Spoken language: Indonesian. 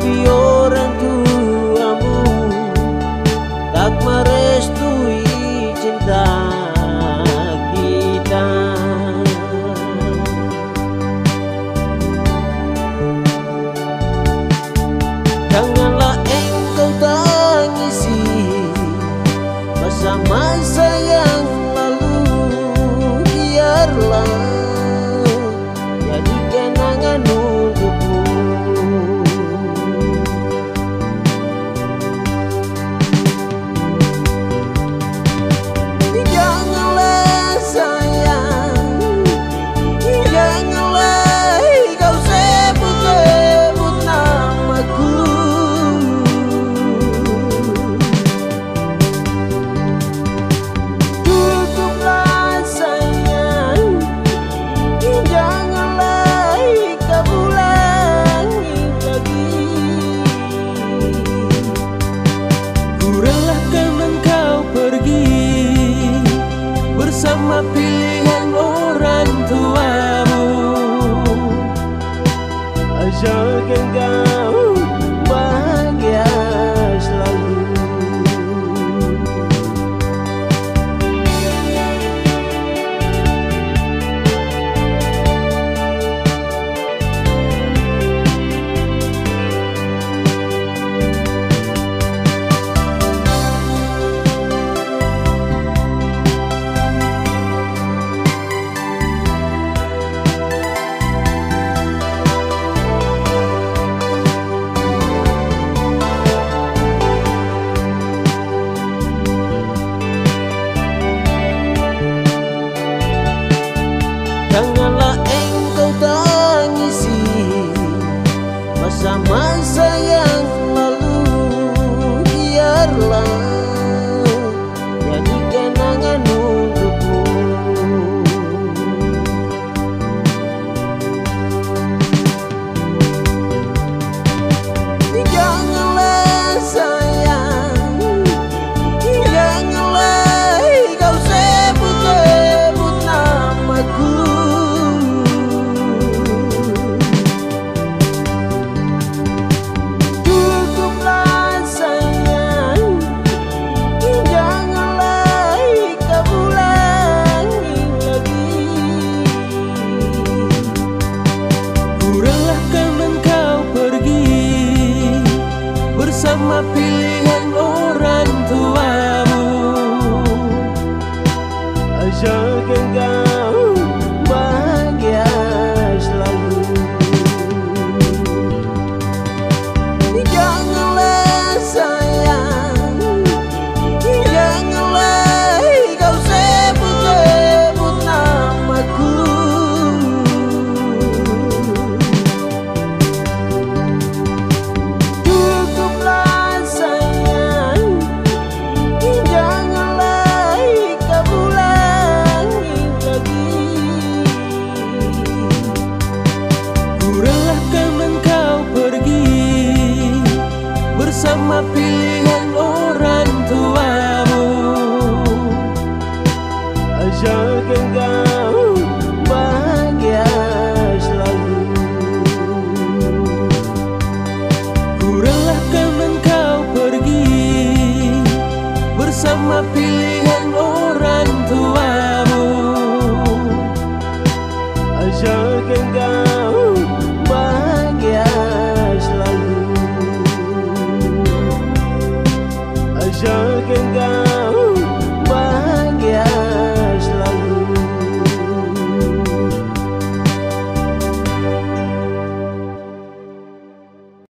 be yours. mapili cuma pilihan orang tuamu Jaga sama pilihan orang tuamu. Jaga engkau bahagia selalu. Ku relakan engkau pergi Bersama pilihan